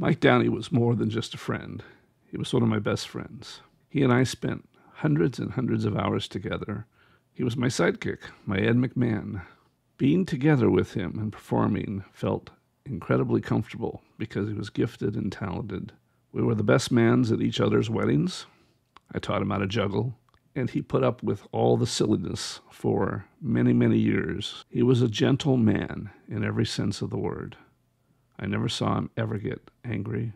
Mike Downey was more than just a friend, he was one of my best friends. He and I spent hundreds and hundreds of hours together. He was my sidekick, my Ed McMahon. Being together with him and performing felt incredibly comfortable because he was gifted and talented. We were the best mans at each other's weddings. I taught him how to juggle, and he put up with all the silliness for many, many years. He was a gentle man in every sense of the word. I never saw him ever get angry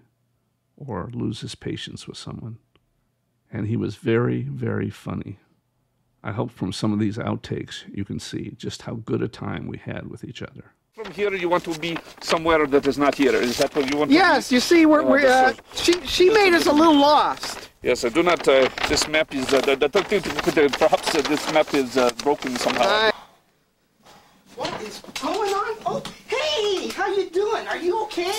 or lose his patience with someone. And he was very, very funny. I hope from some of these outtakes you can see just how good a time we had with each other. From here, you want to be somewhere that is not here. Is that what you want? Yes, to you see, we're, Oh, we're uh, she she made us a little lost. Yes, I do not. Uh, this map is. Uh, the, the, the, perhaps uh, this map is uh, broken somehow. Uh, what is going on? Oh, hey, how you doing? Are you okay?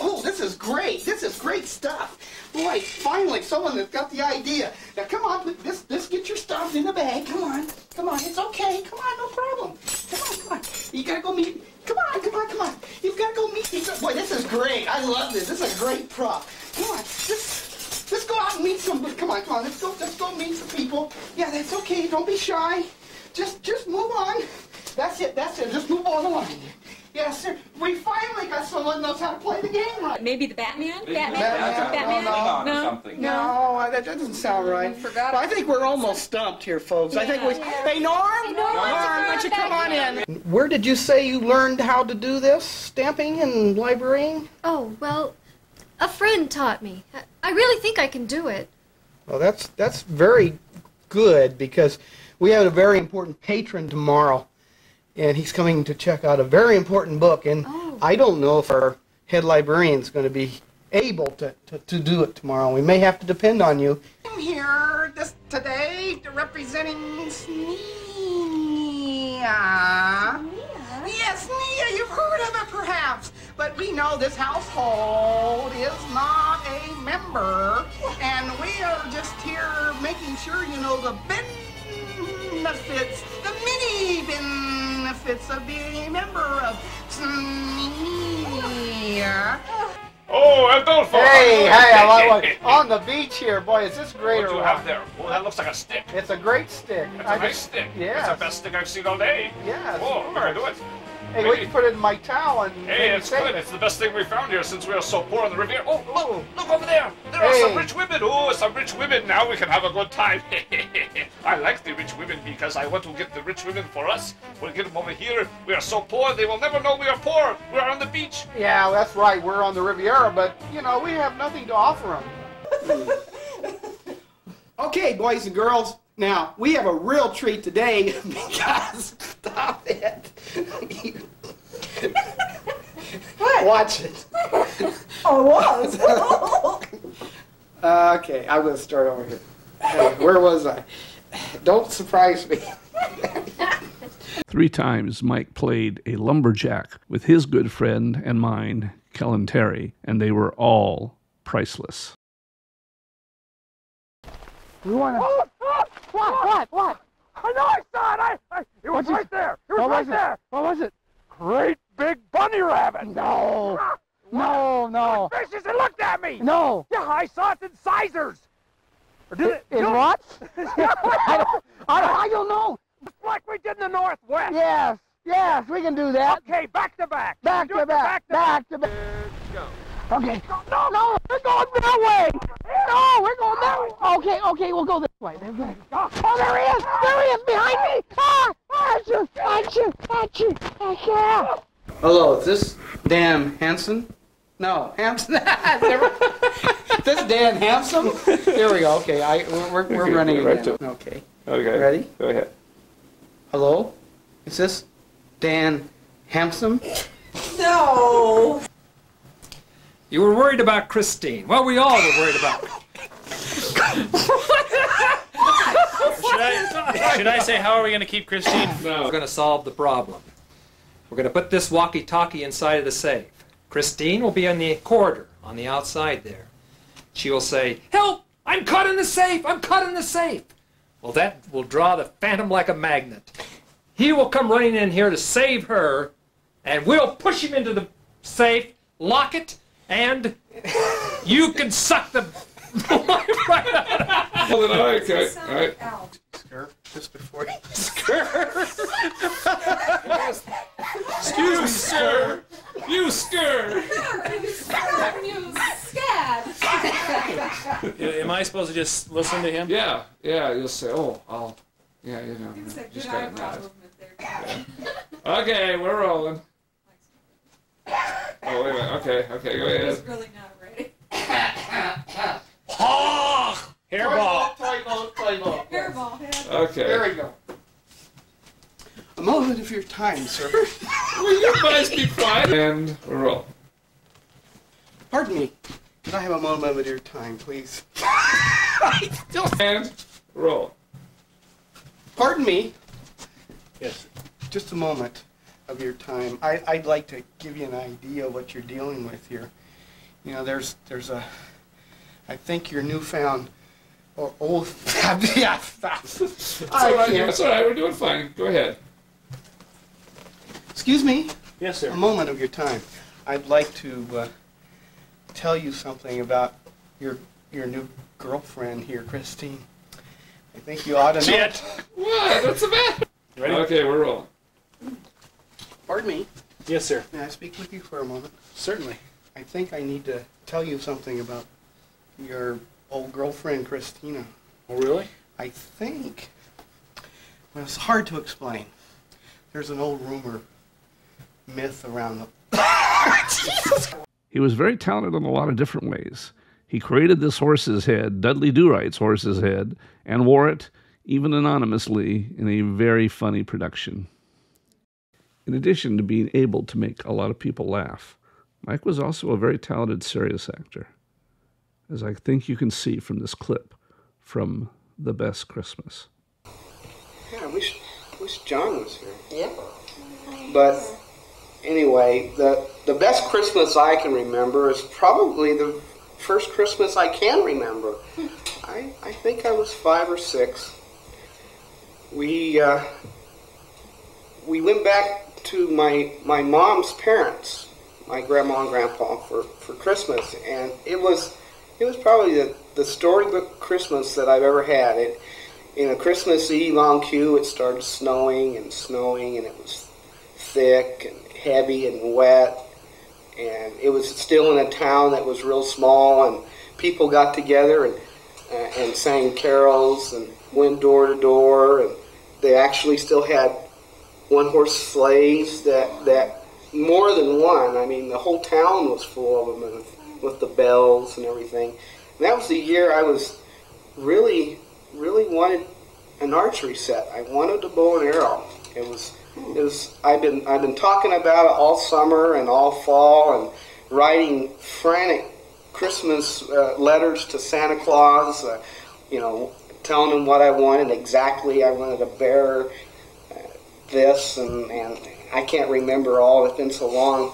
Oh, this is great. This is great stuff. Boy, finally someone that's got the idea. Now come on, this this get your stuff in the bag. Come on, come on. It's okay. Come on, no problem. Come on, come on. You gotta go meet. Come on, come on, come on. You've gotta go meet. These. Boy, this is great. I love this. This is a great prop. Come on, let's let's go out and meet some. Come on, come on. Let's go. Let's go meet some people. Yeah, that's okay. Don't be shy. Just just move on. That's it. That's it. Just move on line. Yes, sir. We finally someone knows how to play the game right. Maybe the Batman? Batman? Batman? Batman? No, no. something. No, that that doesn't sound mm-hmm. right. Forgot. Well, I think we're almost stumped here, folks. I think we. Hey, Norm. Norm, why don't you come come on in? Where did you say you learned how to do this? Stamping and librarying? Oh, well, a friend taught me. I- I really think I can do it. Well, that's that's very good because we have a very important patron tomorrow, and he's coming to check out a very important book, and Oh. I don't know if our head librarian is going to be able to, to, to do it tomorrow. We may have to depend on you. I'm here this today representing Nia. Yes, Nia, you've heard of it perhaps, but we know this household is not a member, and we are just here making sure you know the benefits, the many benefits of being a member of Nia. Oh, Adolfo! Hey, hey, I like what, on the beach here, boy, is this great What or do you what? have there? Oh, that looks like a stick. It's a great stick. That's I a nice just- stick. Yeah, It's the best stick I've seen all day. Yeah. Oh, I'm do it. Hey, we can put it in my towel and Hey, it's save good. it. It's the best thing we found here since we are so poor on the Riviera. Oh, look, oh. look over there. There are some rich women. Oh, some rich women. Now we can have a good time. I like the rich women because I want to get the rich women for us. We'll get them over here. We are so poor, they will never know we are poor. We are on the beach. Yeah, that's right. We're on the Riviera, but you know we have nothing to offer them. okay, boys and girls. Now we have a real treat today because stop it. Watch it. Oh, it was. Okay, I'm gonna start over here. Hey, where was I? Don't surprise me. Three times Mike played a lumberjack with his good friend and mine, Kellen Terry, and they were all priceless. We want to. Oh, oh, what? What? What? I know I saw it. I, I it was right there. It was What right was it? there. What was it? Great big bunny rabbit. No. No, no, Vicious, it looked at me. no. Yeah, I saw it in sizers. Or did it? In no, what? I, don't, I, don't, I don't know. Just like we did in the Northwest. Yes, yes, we can do that. Okay, back to back. Back Do to it back, back to back. Let's go. Okay. No, no, we're going that way. No, we're going that way. Okay, okay, we'll go this way. Oh, there he is. There he is behind me. Ah, achoo, achoo, achoo, achoo. Hello, is this Dan Hansen? No, Hansen. Never- this Dan Hansen? Here we go. Okay, I we're, we're, we're Okay, running right again. to- Okay. Okay. Ready? Go ahead. Hello? Is this Dan Hampson? No. You were worried about Christine. Well, we all were worried about Should I, should I say, how are we going to keep Christine? We're going to solve the problem. We're going to put this walkie-talkie inside of the safe. Christine will be in the corridor on the outside there. She will say, Help! I'm caught in the safe! I'm caught in the safe! Well, that will draw the phantom like a magnet. He will come running in here to save her, and we'll push him into the safe, lock it, And you can suck the right out. Well, then, all right, okay, all right. Sir, just before he you. Excuse me, sir. You stir. Am I supposed to just listen to him? Yeah, yeah. You'll say, oh, I'll, yeah, you know, no, just got nod. Okay, we're rolling. Oh, wait a minute. Okay, okay, go ahead. He's really not ready. Hairball. Toy boat, toy boat. Hairball. Okay. There we go. A moment of your time, sir. Will you guys be quiet? And we're. Pardon me. Can I have a moment of your time, please? Still And roll. Pardon me. Yes. Just a moment of your time. I, I'd like to give you an idea of what you're dealing with here. You know, there's there's a. I think your newfound or old. yeah, stop. It's all right. It's all right. We're doing fine. Go ahead. Excuse me. Yes, sir. A moment of your time. I'd like to uh, tell you something about your your new girlfriend here, Christine. I think you ought to know. Shit. What? That's a bad. Ready? Okay, we're rolling. Pardon me. Yes, sir. May I speak with you for a moment? Certainly. I think I need to tell you something about your old girlfriend, Christina. Oh, really? I think. Well, it's hard to explain. There's an old rumor, myth around the. He was very talented in a lot of different ways. He created this horse's head, Dudley Do Right's horse's head, and wore it, even anonymously, in a very funny production. In addition to being able to make a lot of people laugh, Mike was also a very talented serious actor, as I think you can see from this clip from The Best Christmas. Yeah, I wish, wish John was here. Yeah. But anyway, the the best Christmas I can remember is probably the first Christmas I can remember. I I think I was five or six. We uh, we went back to my my mom's parents, my grandma and grandpa for, for Christmas, and it was it was probably the, the storybook Christmas that I've ever had. It in a Christmas Eve on cue, it started snowing and snowing, and it was thick and heavy and wet. And it was still in a town that was real small, and people got together and uh, and sang carols and went door to door, and they actually still had one horse sleighs that that more than one. I mean, the whole town was full of them, and with the bells and everything. And that was the year I was really really wanted an archery set. I wanted a bow and arrow. It was it was I've been I've been talking about it all summer and all fall and writing frantic Christmas uh, letters to Santa Claus, uh, you know, telling him what I wanted exactly. I wanted a bear, uh, this and and I can't remember all. It's been so long,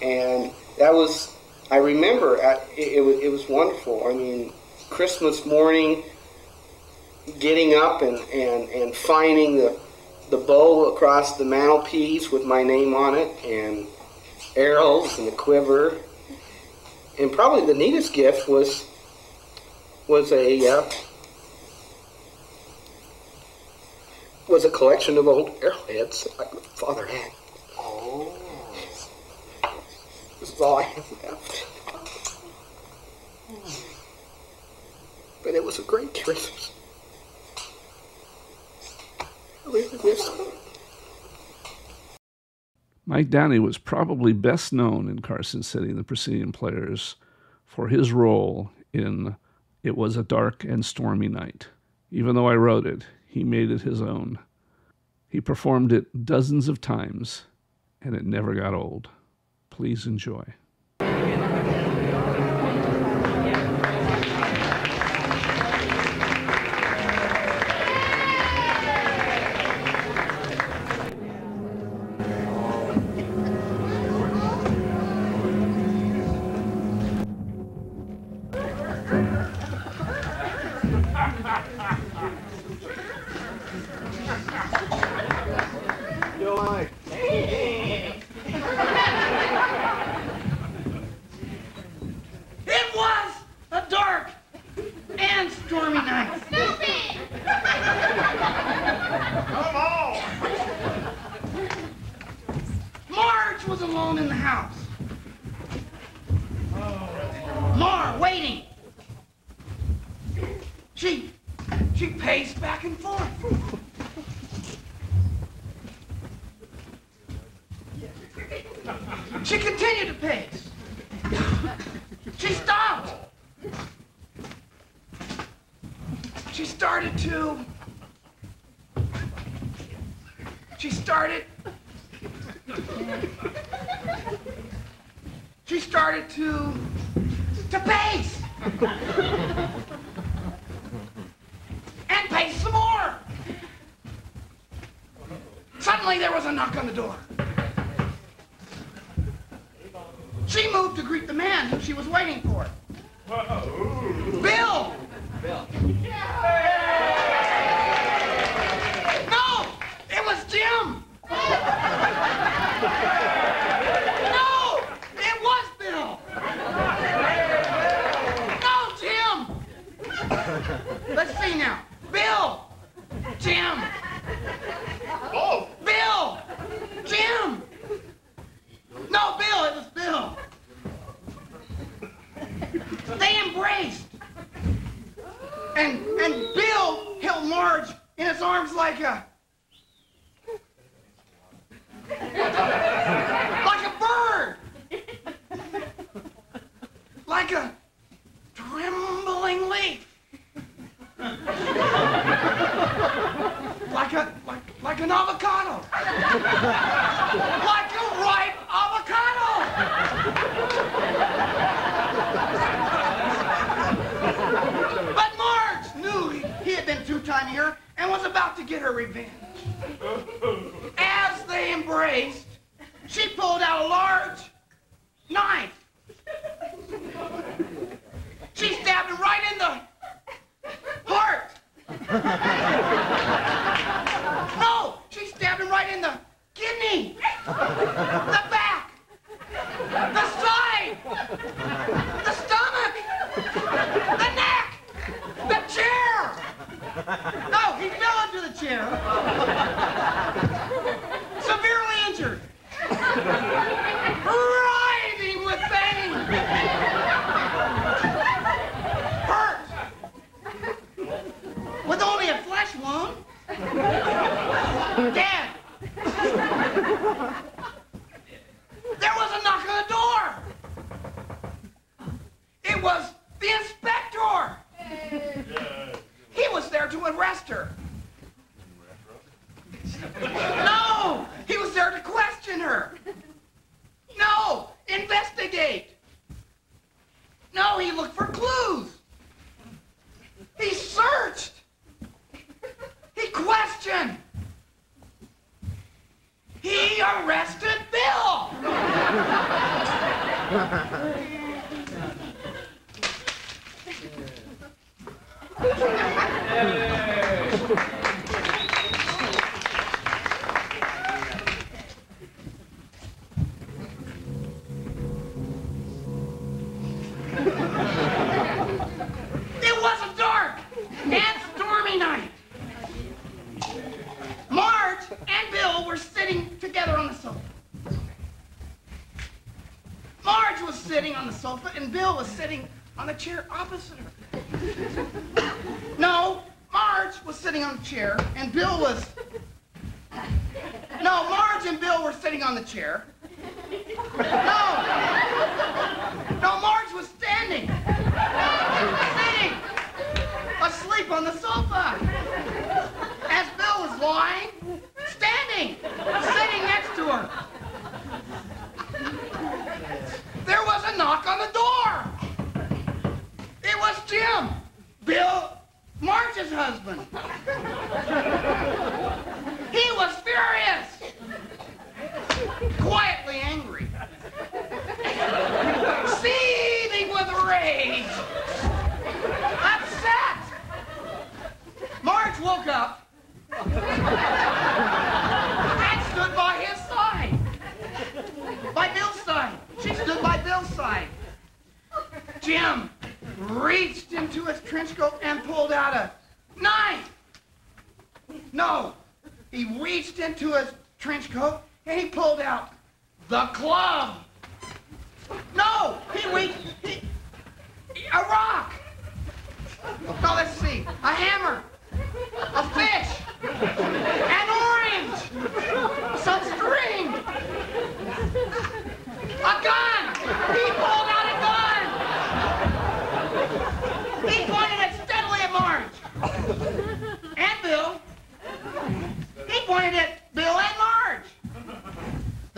and that was I remember it, it was it was wonderful. I mean, Christmas morning getting up and, and, and finding the, the bow across the mantelpiece with my name on it and arrows and a quiver. And probably the neatest gift was was a uh, was a collection of old arrowheads that my father had. Oh. This is all I have left. But it was a great Christmas. Mike Downey was probably best known in Carson City, and the Proscenium Players, for his role in It Was a Dark and Stormy Night. Even though I wrote it, he made it his own. He performed it dozens of times, and it never got old. Please enjoy. Yo, started. She started. She started to to pace and pace some more. Suddenly there was a knock on the door. She moved to greet the man who she was waiting for. Bill. Bill. Yeah. Jim! bitter revenge. As they embraced, she pulled out a large knife. She stabbed him right in the heart. No, she stabbed him right in the kidney, the back, the side. no, he fell into the chair. Severely injured. Writhing with pain. Hurt. With only a flesh wound. Dead. chair opposite her. no, Marge was sitting on a chair pulled out the club. No, he reached he, a rock. No, let's see, a hammer, a fish, an orange, some string, a gun. He pulled out a gun. He pointed it steadily at Marge and Bill. He pointed at Bill and Marge.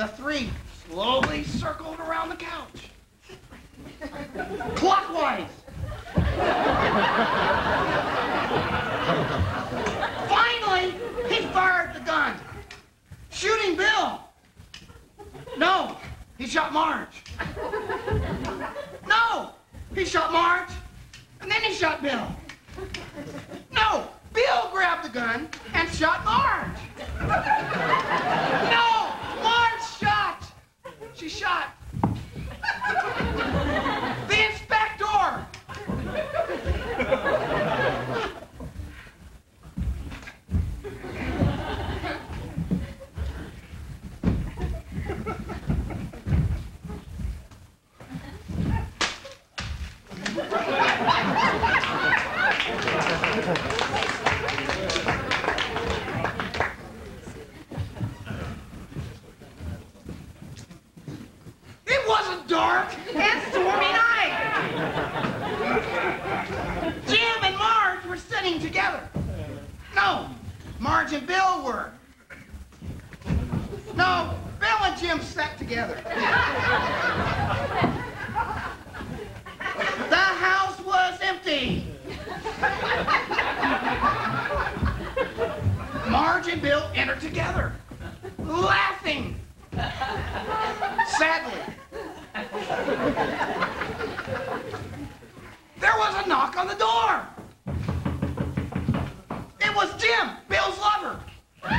The three slowly circled around the couch. Clockwise. Finally, he fired the gun, shooting Bill. No, he shot Marge. No, he shot Marge, and then he shot Bill. No, Bill grabbed the gun and shot Marge. No. She shot. It wasn't dark and stormy night. Jim and Marge were sitting together. No, Marge and Bill were. No, Bill and Jim sat together. The house was empty. Marge and Bill entered together, laughing. Sadly. There was a knock on the door. It was Jim, Bill's lover. No,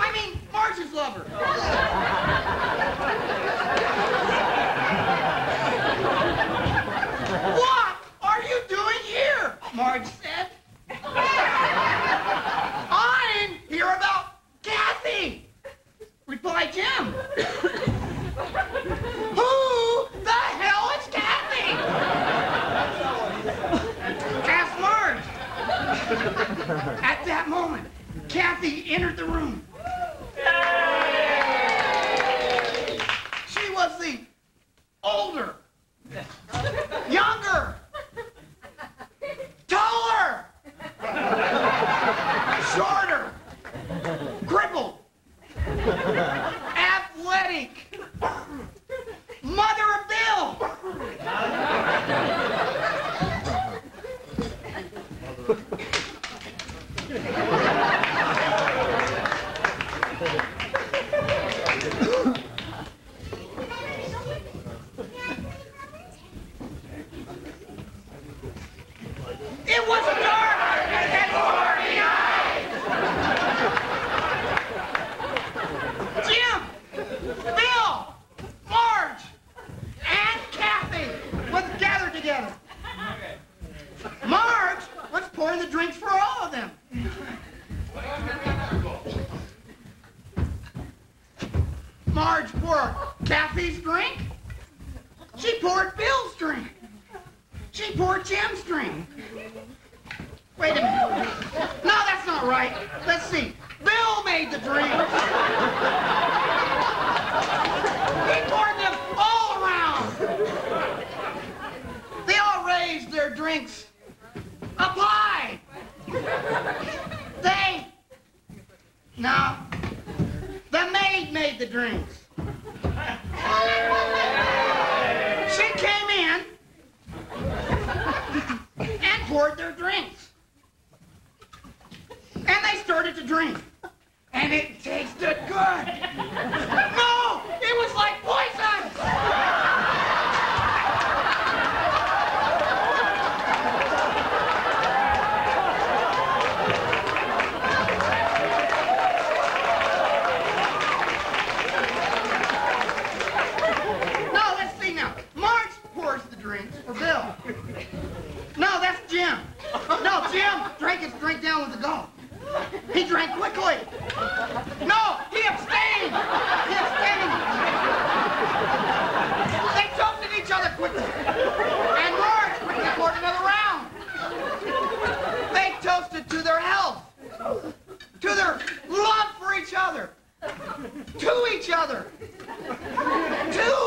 I mean Marge's lover. What are you doing here? Marge said. I'm here about Kathy, replied Jim. Who the hell is Kathy? Asked Marge. At that moment, Kathy entered the room. She was the older, younger, taller, shorter, crippled, athletic, mother of Bill. It was a dark and stormy night. Jim, Bill, Marge, and Kathy was gathered together. Marge was pouring the drinks for all of them. Marge poured Kathy's drink. She poured Bill's drink. She poured Jim's drink. Wait a minute. No, that's not right. Let's see. Bill made the drink. He poured them all around. They all raised their drinks up high. They. No. The maid made the drinks. She came in and poured their drinks. And they started to drink. And it tasted good. each other. Two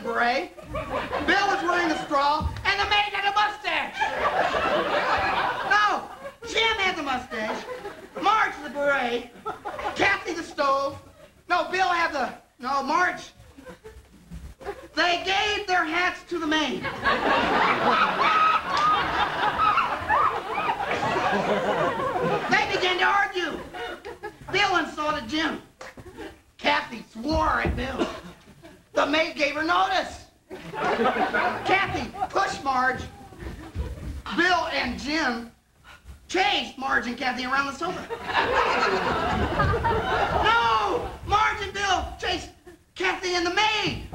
a beret, Bill was wearing a straw, and the maid had a mustache. No, Jim has a mustache, Marge the beret, Kathy the stove. No, Bill had the, no, Marge. They gave their hats to the maid. they began to argue. Bill insulted Jim. Kathy swore at Bill. The maid gave her notice. Kathy push Marge. Bill and Jim chased Marge and Kathy around the sofa. no! Marge and Bill chased Kathy and the maid.